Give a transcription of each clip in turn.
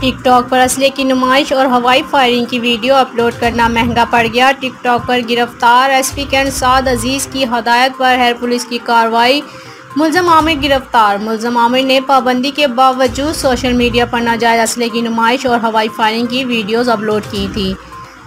TikTok पर। असले की नुमाइश और हवाई फायरिंग की वीडियो अपलोड करना महँगा पड़ गया। टिकटॉक पर गिरफ़्तार एसपी कैंट साद अज़ीज़ की हदायत पर है पुलिस की कार्रवाई। मुलजम आमिर गिरफ़्तार। मुलजम आमिर ने पाबंदी के बावजूद सोशल मीडिया पर नाजायज़ असले की नुमाइश और हवाई फायरिंग की वीडियोस अपलोड की थी।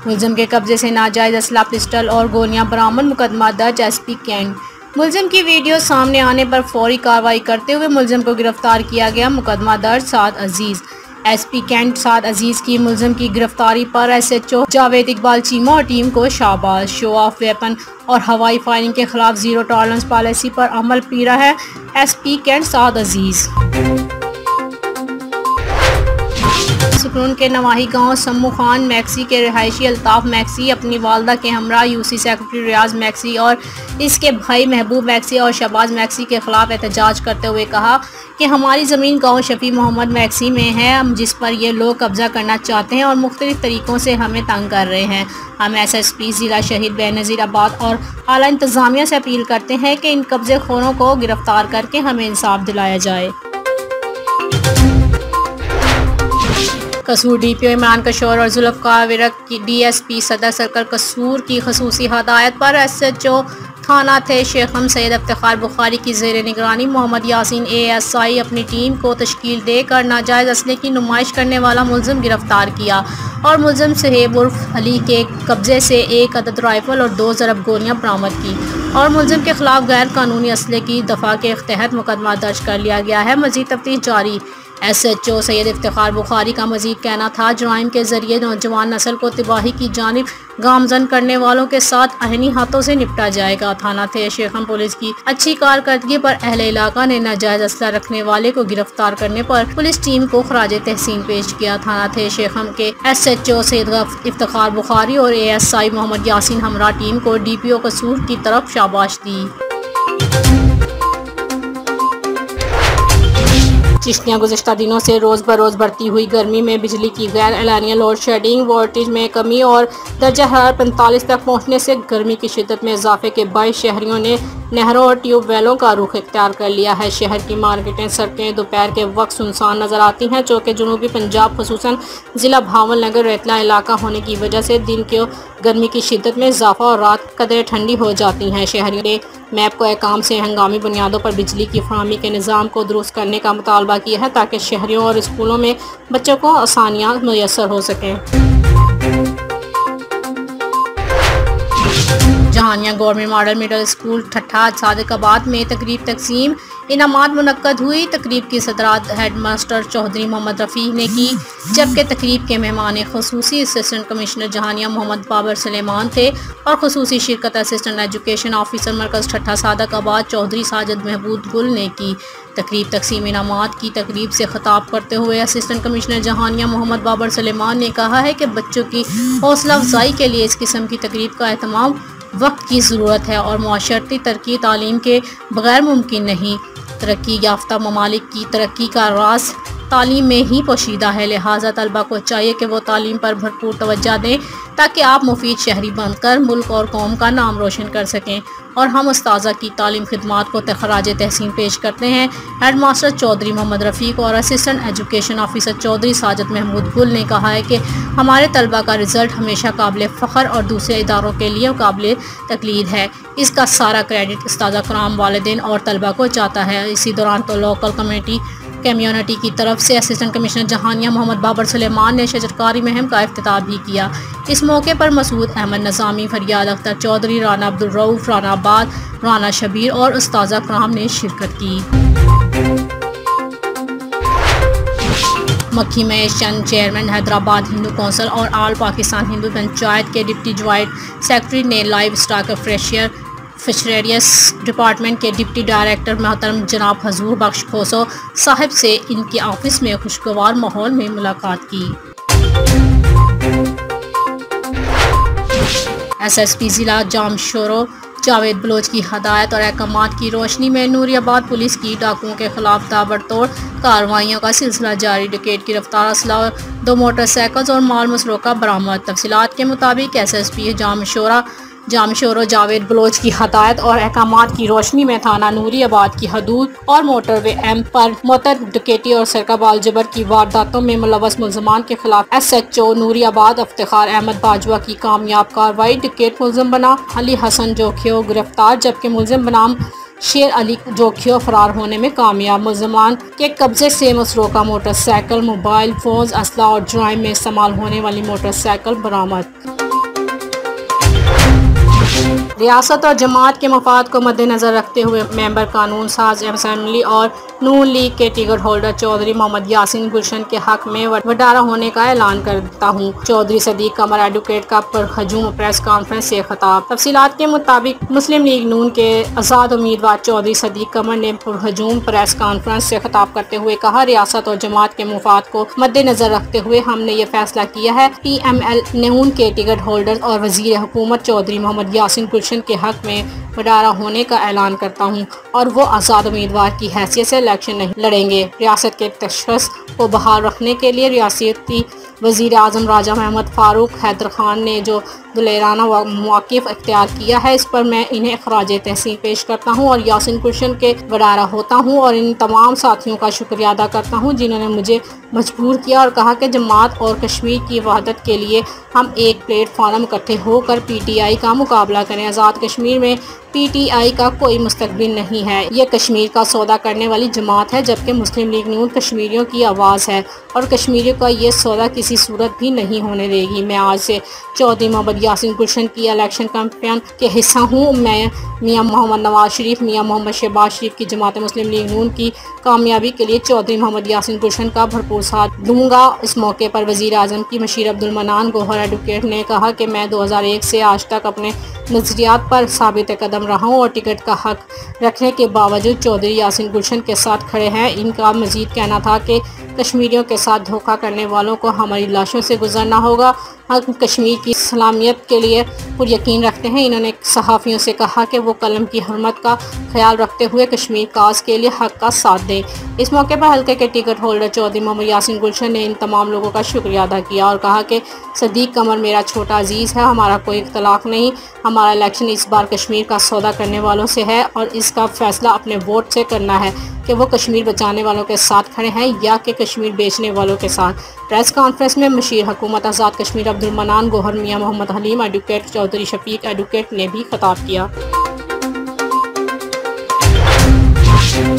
मुलजम के कब्जे से नाजायज़ असला पिस्टल और गोलियाँ बरामद मुकदमा दर्ज एस पी कैंट मुलजिम की वीडियो सामने आने पर फौरी कार्रवाई करते हुए मुलजिम को गिरफ़्तार किया गया। मुकदमा दर्ज Saad Aziz. S P Cantt Saad Aziz की मुलजिम की गिरफ्तारी पर S H O Javed Iqbal Cheema और टीम को शाबाश। शो ऑफ़ वेपन और हवाई फायरिंग के खिलाफ ज़ीरो टॉलरेंस पॉलिसी पर अमल पीरा है S P Cantt Saad Aziz. सुकरून के नवाही गाँव सम्मू खान, मैक्सी के रिहायशी अल्ताफ़ मैक्सी, अपनी वालदा के हमरा, यूसी सेक्रेटरी रियाज मैक्सी और इसके भाई महबूब मैक्सी और शबाज मैक्सी के ख़िलाफ़ एहतजाज करते हुए कहा कि हमारी ज़मीन गाँव शफ़ी मोहम्मद मैक्सी में है। जिस पर ये लोग कब्ज़ा करना चाहते हैं और मुख्तलिफ़ तरीक़ों से हमें तंग कर रहे हैं। हम एस एस पी ज़िला शहीद, बेनज़ीर आबाद और अली इंतज़ामिया से अपील करते हैं कि इन कब्ज़े खोरों को गिरफ़्तार करके हमें इंसाफ दिलाया जाए। Kasur D P O Imran Kashor और जुल्फ़ार विरक की D S P Sadar circle Kasur की खसूसी हदायत पर एस एच ओ थाना थे शेखम सैद अफ्तार बुखारी की जेर निगरानी। Mohammad Yasin A S I अपनी टीम को तश्कील देकर नाजायज़ असले की नुमाइश करने वाला मुलम गिरफ़्तार किया और मुलम सहेब उर्फ़ अली के कब्ज़े से एक अदद राइफल और दो ज़रब गोलियाँ बरामद की और मुलम के खिलाफ गैर कानूनी असले की दफ़ा के तहत मुकदमा दर्ज कर लिया गया है। मजीद तफ्तीश जारी। S H O Syed Iftar Bukhari का मजीद कहना था, जराइम के ज़रिए नौजवान नस्ल को तबाही की जानब गामजन करने वालों के साथ अहनी हाथों से निपटा जाएगा। थाना थे शेखम पुलिस की अच्छी कारकर्दगी पर अहल इलाका ने नाजायज असला रखने वाले को गिरफ़्तार करने पर पुलिस टीम को खराज तहसीन पेश किया। थाना थे शेखम के S H O Syed Iftar Bukhari और A S I Mohammad Yasin हमरा टीम को डी पी ओ कसूर की तरफ़ शाबाश दी। चिश्तियाँ गुजशत दिनों से रोज़ बरोज़ बढ़ती हुई गर्मी में बिजली की गैर एलानिया लोड शेडिंग वोल्टेज में कमी और दर्जा हरार पैंतालीस तक पहुँचने से गर्मी की शिदत में इजाफे के बाईस शहरीों ने नहरों और ट्यूब वेलों का रुख इख्तियार कर लिया है। शहर की मार्केटें, सड़कें दोपहर के वक्त सुनसान नज़र आती हैं, चूँकि जनूबी पंजाब खसूस ज़िला भावल नगर रेतला इलाका होने की वजह से दिन के गर्मी की शिदत में इजाफा और रात कदर ठंडी हो जाती हैं। शहरियों ने मैप को काम से हंगामी बुनियादों पर बिजली की फरहमी के निज़ाम को दुरुस्त करने का मुतालबा किया है ताकि शहरीों और स्कूलों में बच्चों को आसानियाँ मैसर हो सकें। Jahanian government model middle school Thatta Sadiqabad में तकरीब तकसीम इनामत मनद हुई। तकरीब की सदरात हेड मास्टर चौधरी मोहम्मद रफ़ी ने की, जबकि तकरीब के मेहमान खसूसी असिस्टेंट कमिश्नर जहानिया मोहम्मद बाबर सलेमान थे और खसूसी शिरकत असिस्टेंट एजुकेशन ऑफिसर मरकज़ ठट्ठा सादकाबाद चौधरी साजद महबूद गुल ने की। तकरीब तकसीम इनामत की तकरीब से ख़ताब करते हुए असिस्टेंट कमिश्नर जहानिया मोहम्मद बाबर सलेमान ने कहा है कि बच्चों की हौसला अफजाई के लिए इस किस्म की तकरीब का अहतमाम वक्त की ज़रूरत है और माशरती तरक्की तालीम के बगैर मुमकिन नहीं। तरक्की याफ्ता ममालिक की तरक्की का राज तालीम में ही पोशीदा है। लिहाजा तलबा को चाहिए कि वो तालीम पर भरपूर तवज्जो दें, ताकि आप मुफीद शहरी बनकर मुल्क और कौम का नाम रोशन कर सकें। और हम उस्ताजा की तालीम खदमात को तखराज तहसीन पेश करते हैं। हेड मास्टर चौधरी मोहम्मद रफ़ीक और assistant education officer Chaudhry Sajid Mahmood Gul ने कहा है कि हमारे तलबा का रिज़ल्ट हमेशा काबिल फ़ख्र और दूसरे इदारों के लिए काबिल तकलीद है। इसका सारा क्रेडिट उस्ताजा कराम वालदेन और तलबा को जाता है। इसी दौरान तो लोकल कमेटी कम्युनिटी की तरफ़ से असिस्टेंट कमिश्नर जहानिया मोहम्मद बाबर सलेमान ने शजरकारी महम का अफ्ताह भी किया। इस मौके पर मसूद अहमद नज़ामी, फरियाद अख्तर चौधरी, राना अब्दुलरऊफ़ राना आबाद राना शबीर और उस्ताजा कराम ने शिरकत की। मक्खी महेश चंद, चेयरमैन, हैदराबाद हिंदू कौंसिल और आल पाकिस्तान हिंदू पंचायत के डिप्टी ज्वाइंट सेक्रेटरी ने लाइव स्टॉक फ्रेशियर फिशरेरियस डिपार्टमेंट के डिप्टी डायरेक्टर मोहतरम जनाब हजूर बख्श खोसो साहब से इनके ऑफ़िस में खुशगवार माहौल में मुलाकात की। एस एस पी ज़िला जाम जामशोरो, जावेद बलोच की हदायत और अहकाम की रोशनी में नूरियाबाद पुलिस की डाकुओं के खिलाफ ताबड़तोड़ कार्रवाइयों का सिलसिला जारी। डिकेट की रफ्तार असला, दो मोटरसाइकिल्स और माल मसरों का बरामद। तफसीत के मुताबिक S S P Jamshoro Jamshoro और जावेद बलोच की हदायत और अहकाम की रोशनी में थाना नूरी आबाद की हदूद और मोटरवे एम पर मोतर डकैती और सरकाबाल जबर की वारदातों में मुलवस मुलजमान के खिलाफ एस एच ओ नूरी आबाद अफ्तार अहमद बाजवा की कामयाब कार्रवाई डिकेट मुलजम बना अली हसन जोखियो गिरफ़्तार, जबकि मुलजम बनाम शेर अली जोखियो फरार होने में कामयाब मुलजमान के कब्जे से मसरोका मोटरसाइकिल, मोबाइल फ़ोन असला और ड्राइव में इस्तेमाल होने वाली मोटरसाइकिल बरामद। रियासत और जमात के मफाद को मद्देनज़र रखते हुए मेंबर कानून साज असम्बली और नून लीग के टिकट होल्डर चौधरी मोहम्मद यासिन गुलशन के हक में वडारा होने का ऐलान करता हूँ। चौधरी सदीक कमर एडवोकेट का पर हजूम प्रेस कॉन्फ्रेंस से खताब। तफसीत के मुताबिक मुस्लिम लीग नून के आज़ाद उम्मीदवार चौधरी सदीक कमर ने हजूम प्रेस कॉन्फ्रेंस से खताब करते हुए कहा, रियासत और जमात के मुफाद को मद्देनजर रखते हुए हमने ये फैसला किया है। पी एम एल नून के टिकट होल्डर और वज़ीर हुकूमत चौधरी मोहम्मद यासिन गुलशन के हक में वडारा होने का ऐलान करता हूँ और वो आज़ाद उम्मीदवार की हैसियत से इलेक्शन नहीं लड़ेंगे। रियासत के तशस को बहाल रखने के लिए रियासती वज़ीर अजम राजा महमद फ़ारूक हैदर खान ने जो दुलेराना मौक़ अख्तियार किया है, इस पर मैं इन्हें अखराज तहसीन पेश करता हूँ और यासिन कुशन के वडारा होता हूँ और इन तमाम साथियों का शुक्रिया अदा करता हूँ जिन्होंने मुझे मजबूर किया और कहा कि जमात और कश्मीर की वहादत के लिए हम एक प्लेटफार्म इकट्ठे होकर पी टी आई का मुकाबला करें। आज़ाद कश्मीर में पीटीआई का कोई मुस्तबिल नहीं है। ये कश्मीर का सौदा करने वाली जमात है, जबकि मुस्लिम लीग नून कश्मीरियों की आवाज़ है और कश्मीरियों का ये सौदा किसी सूरत भी नहीं होने देगी। मैं आज से चौधरी मोहम्मद यासिन गुलशन की इलेक्शन कैंपेन के हिस्सा हूँ। मैं मियाँ मोहम्मद नवाज़ शरीफ, मियाँ मोहम्मद शहबाज शरीफ की जमात मुस्लिम लीग नून की कामयाबी के लिए चौधरी मोहम्मद यासिन गुलशन का भरपूर साथ दूँगा। इस मौके पर वज़ीर अजम की मशीर अब्दुलमनान गोहर एडवोकेट ने कहा कि मैं दो हज़ार एक से आज तक अपने नज़रियात पर साबित कदम रहा हूँ और टिकट का हक रखने के बावजूद चौधरी यासिन गुलशन के साथ खड़े हैं। इनका मजीद कहना था कि कश्मीरियों के साथ धोखा करने वालों को हमारी लाशों से गुजरना होगा। हम कश्मीर की सलामियत के लिए पुर यकीन रखते हैं। इन्होंने सहाफ़ियों से कहा कि वो कलम की हरमत का ख्याल रखते हुए कश्मीर काज के लिए हक का साथ दें। इस मौके पर हल्के के टिकट होल्डर चौधरी मोहम्मद यासिन गुलशन ने इन तमाम लोगों का शुक्रिया अदा किया और कहा कि, सदीक कमर मेरा छोटा अज़ीज़ है, हमारा कोई इख्तलाफ नहीं। हमारा इलेक्शन इस बार कश्मीर का सौदा करने वालों से है और इसका फैसला अपने वोट से करना है कि वो कश्मीर बचाने वालों के साथ खड़े हैं या कि कश्मीर बेचने वालों के साथ। प्रेस कॉन्फ्रेंस में मशीर हुकूमत आज़ाद कश्मीर अब्दुल मनान गोहर, मियाँ मोहम्मद हलीम, एडवोकेट चौधरी शफीक, एडवोकेट ने भी खताब किया।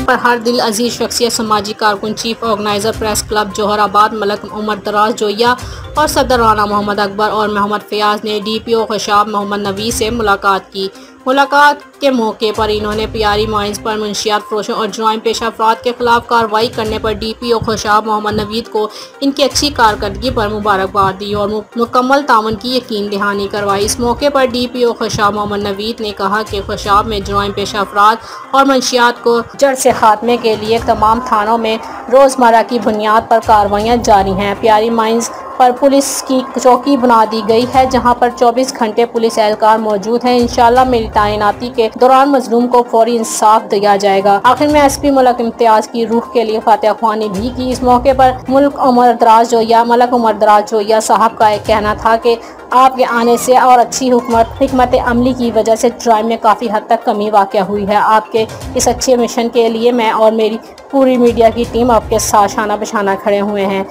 पर हर दिल अज़ीज़ शख्सियत, समाजी कारकुन chief organiser press club, Jauharabad, Malik Umar Daraz Joya और सदर राना मोहम्मद अकबर और मोहम्मद फयाज ने D P O Khushab Mohammad Navi से मुलाकात की। मुलाकात के मौके पर इन्होंने प्यारी माइंस पर मुंशियात फरोशों और ज्वाइन पेशा अफराद के खिलाफ कार्रवाई करने पर D P O Khushab Mohammad Naveed को इनकी अच्छी कारकर्दगी पर मुबारकबाद दी और मुकम्मल तावन की यकीन दहानी करवाई। इस मौके पर D P O Khushab Mohammad Naveed ने कहा कि खुशाब में ज्वाइन पेशा अफराद और मंशियात को जड़ से खात्मे के लिए तमाम थानों में रोज़मर्रा की बुनियाद पर कार्रवाइयाँ जारी हैं। प्यारी माइंस पर पुलिस की चौकी बना दी गई है, जहाँ पर 24 घंटे पुलिस एहलकार मौजूद हैं। इंशाल्लाह मेरी तैनाती के दौरान मजलूम को फौरी इंसाफ दिया जाएगा। आखिर में एस पी मलक इम्तियाज़ की रूह के लिए फातह खानी भी की। इस मौके पर मुल्क उमर दराज जोया मलक उमर दराज जोया साहब का एक कहना था कि आपके आने से और अच्छी हुकूमत हमत अमली की वजह से ड्राइव में काफ़ी हद तक कमी वाक़ हुई है। आपके इस अच्छे मिशन के लिए मैं और मेरी पूरी मीडिया की टीम आपके साथ शाना बशाना खड़े हुए हैं।